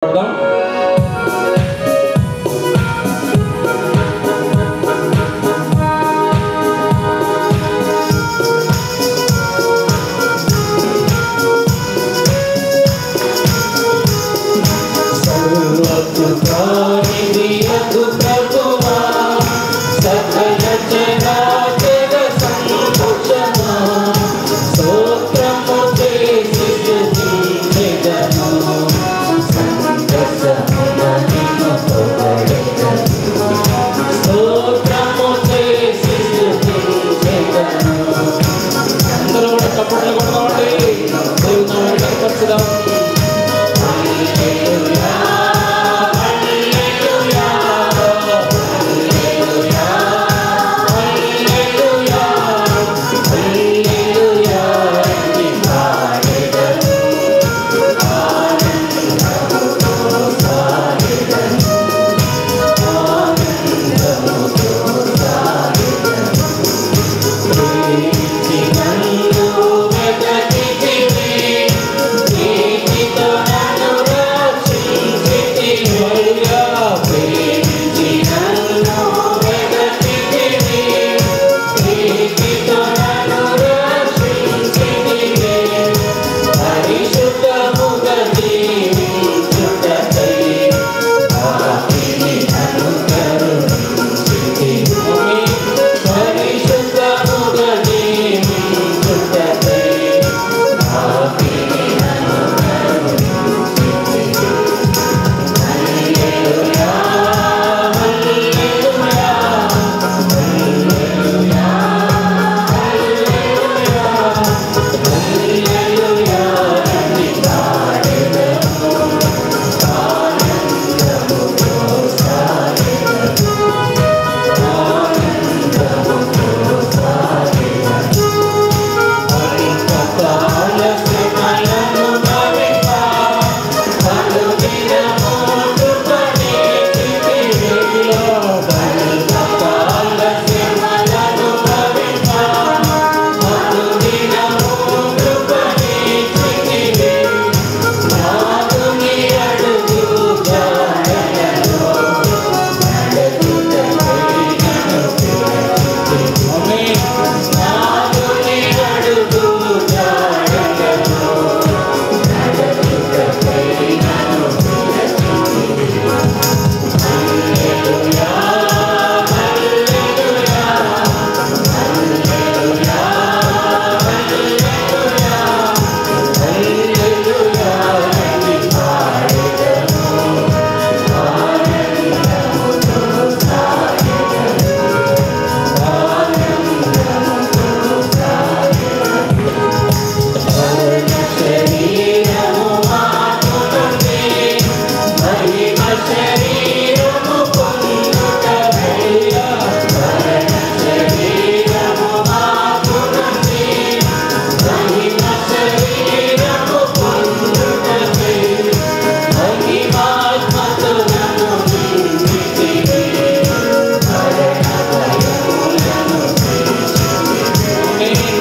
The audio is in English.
Pardon? me.